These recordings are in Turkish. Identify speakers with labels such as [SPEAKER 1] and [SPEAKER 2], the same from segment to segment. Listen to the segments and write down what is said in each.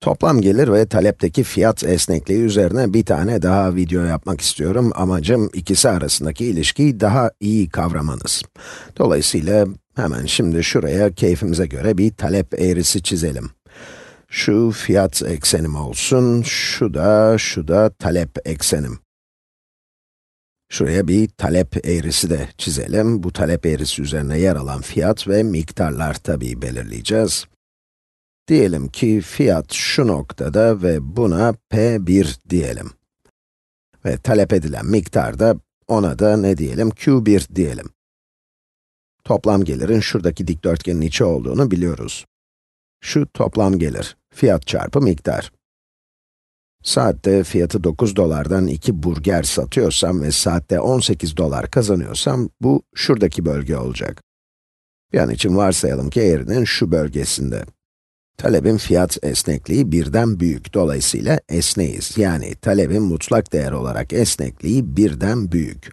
[SPEAKER 1] Toplam gelir ve talepteki fiyat esnekliği üzerine bir tane daha video yapmak istiyorum. Amacım ikisi arasındaki ilişkiyi daha iyi kavramanız. Dolayısıyla hemen şimdi şuraya keyfimize göre bir talep eğrisi çizelim. Şu fiyat eksenim olsun, şu da, şu da talep eksenim. Şuraya bir talep eğrisi de çizelim. Bu talep eğrisi üzerine yer alan fiyat ve miktarlar tabii belirleyeceğiz. Diyelim ki fiyat şu noktada ve buna P1 diyelim. Ve talep edilen miktar da, ona da ne diyelim, Q1 diyelim. Toplam gelirin şuradaki dikdörtgenin içi olduğunu biliyoruz. Şu toplam gelir, fiyat çarpı miktar. Saatte fiyatı 9 dolardan 2 burger satıyorsam ve saatte 18 dolar kazanıyorsam, bu şuradaki bölge olacak. Bir için varsayalım ki eğrinin şu bölgesinde. Talebin fiyat esnekliği birden büyük, dolayısıyla esneyiz. Yani talebin mutlak değer olarak esnekliği birden büyük.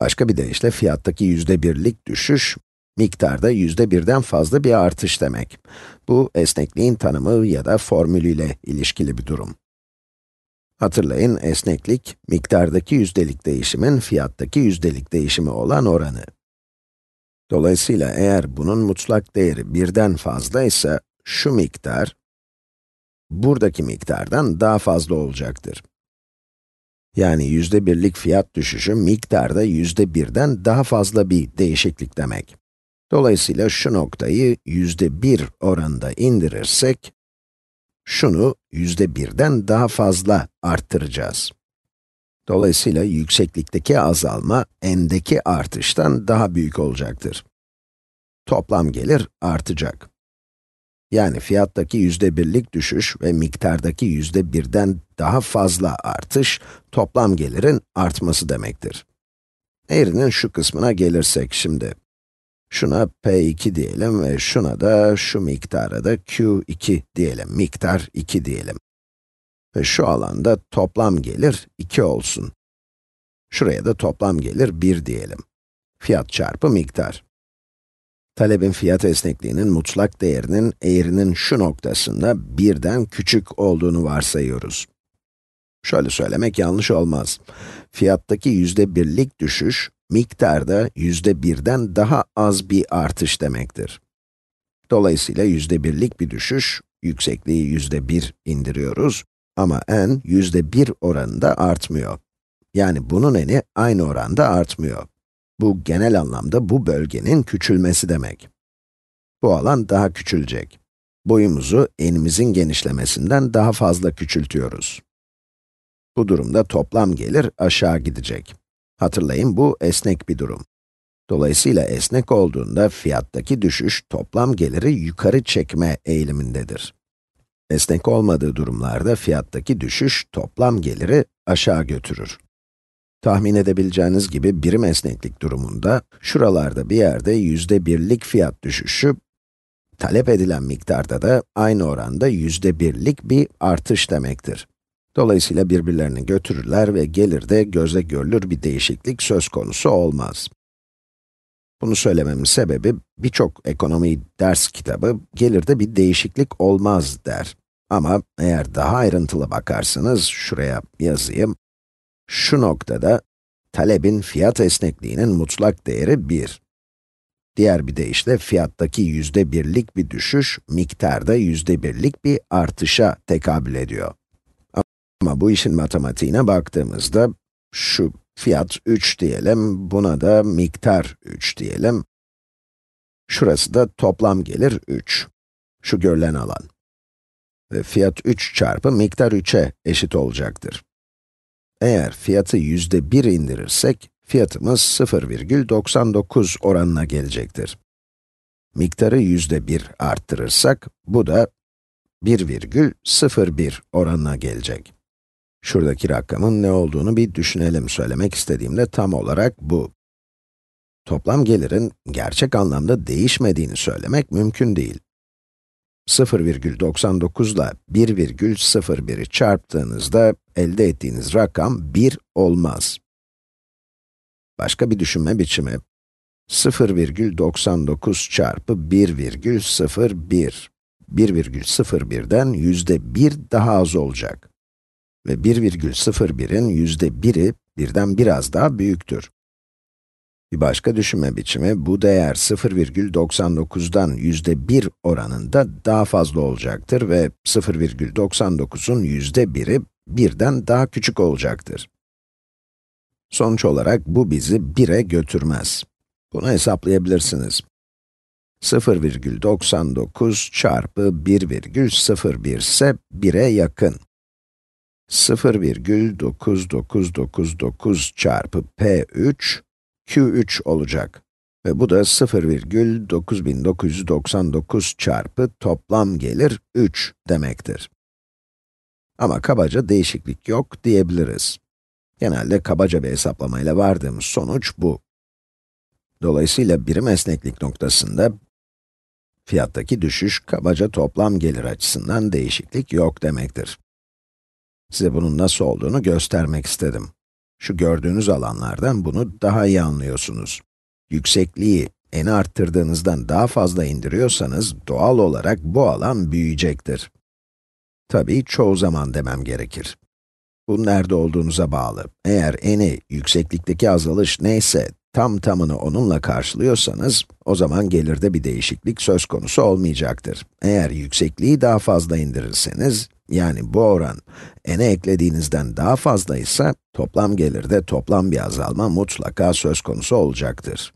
[SPEAKER 1] Başka bir deyişle fiyattaki yüzde birlik düşüş, miktarda yüzde birden fazla bir artış demek. Bu esnekliğin tanımı ya da formülüyle ilişkili bir durum. Hatırlayın, esneklik, miktardaki yüzdelik değişimin fiyattaki yüzdelik değişimi olan oranı. Dolayısıyla eğer bunun mutlak değeri birden fazla ise, şu miktar, buradaki miktardan daha fazla olacaktır. Yani yüzde birlik fiyat düşüşü miktarda yüzde birden daha fazla bir değişiklik demek. Dolayısıyla şu noktayı yüzde bir oranında indirirsek, şunu yüzde birden daha fazla arttıracağız. Dolayısıyla yükseklikteki azalma, n'deki artıştan daha büyük olacaktır. Toplam gelir artacak. Yani fiyattaki yüzde birlik düşüş ve miktardaki yüzde birden daha fazla artış, toplam gelirin artması demektir. Eğrinin şu kısmına gelirsek şimdi, şuna p2 diyelim ve şuna da, şu miktara da q2 diyelim, miktar 2 diyelim. Ve şu alanda toplam gelir 2 olsun. Şuraya da toplam gelir 1 diyelim. Fiyat çarpı miktar. Talebin fiyat esnekliğinin mutlak değerinin eğrinin şu noktasında birden küçük olduğunu varsayıyoruz. Şöyle söylemek yanlış olmaz. Fiyattaki yüzde birlik düşüş, miktarda yüzde birden daha az bir artış demektir. Dolayısıyla yüzde birlik bir düşüş, yüksekliği yüzde bir indiriyoruz ama n yüzde bir oranında artmıyor. Yani bunun eni aynı oranda artmıyor. Bu genel anlamda bu bölgenin küçülmesi demek. Bu alan daha küçülecek. Boyumuzu enimizin genişlemesinden daha fazla küçültüyoruz. Bu durumda toplam gelir aşağı gidecek. Hatırlayın bu esnek bir durum. Dolayısıyla esnek olduğunda fiyattaki düşüş toplam geliri yukarı çekme eğilimindedir. Esnek olmadığı durumlarda fiyattaki düşüş toplam geliri aşağı götürür. Tahmin edebileceğiniz gibi birim esneklik durumunda, şuralarda bir yerde yüzde birlik fiyat düşüşü, talep edilen miktarda da aynı oranda yüzde birlik bir artış demektir. Dolayısıyla birbirlerini götürürler ve gelirde göze görülür bir değişiklik söz konusu olmaz. Bunu söylememin sebebi, birçok ekonomi ders kitabı, gelirde bir değişiklik olmaz der. Ama eğer daha ayrıntılı bakarsanız, şuraya yazayım, şu noktada, talebin fiyat esnekliğinin mutlak değeri 1. Diğer bir deyişle, fiyattaki yüzde birlik bir düşüş, miktarda yüzde birlik bir artışa tekabül ediyor. Ama bu işin matematiğine baktığımızda, şu fiyat 3 diyelim, buna da miktar 3 diyelim. Şurası da toplam gelir 3. Şu görülen alan. Ve fiyat 3 çarpı miktar 3'e eşit olacaktır. Eğer fiyatı yüzde bir indirirsek, fiyatımız 0,99 oranına gelecektir. Miktarı yüzde bir arttırırsak, bu da 1,01 oranına gelecek. Şuradaki rakamın ne olduğunu bir düşünelim. Söylemek istediğimde tam olarak bu. Toplam gelirin gerçek anlamda değişmediğini söylemek mümkün değil. 0,99 ile 1,01'i çarptığınızda elde ettiğiniz rakam 1 olmaz. Başka bir düşünme biçimi, 0,99 çarpı 1,01, 1,01'den yüzde 1 daha az olacak. Ve 1,01'in yüzde 1'i birden biraz daha büyüktür. Bir başka düşünme biçimi, bu değer 0,99'dan yüzde 1 oranında daha fazla olacaktır ve 0,99'un yüzde 1'i birden daha küçük olacaktır. Sonuç olarak bu bizi 1'e götürmez. Bunu hesaplayabilirsiniz. 0,99 çarpı 1,01 ise 1'e yakın. 0,9999 çarpı p3, q3 olacak. Ve bu da 0,9999 çarpı toplam gelir 3 demektir. Ama kabaca değişiklik yok diyebiliriz. Genelde kabaca bir hesaplamayla vardığımız sonuç bu. Dolayısıyla birim esneklik noktasında fiyattaki düşüş kabaca toplam gelir açısından değişiklik yok demektir. Size bunun nasıl olduğunu göstermek istedim. Şu gördüğünüz alanlardan bunu daha iyi anlıyorsunuz. Yüksekliği eni arttırdığınızdan daha fazla indiriyorsanız doğal olarak bu alan büyüyecektir. Tabii çoğu zaman demem gerekir. Bu nerede olduğunuza bağlı. Eğer eni, yükseklikteki azalış neyse, tam tamını onunla karşılıyorsanız, o zaman gelirde bir değişiklik söz konusu olmayacaktır. Eğer yüksekliği daha fazla indirirseniz, yani bu oran n'e eklediğinizden daha fazlaysa, toplam gelirde toplam bir azalma mutlaka söz konusu olacaktır.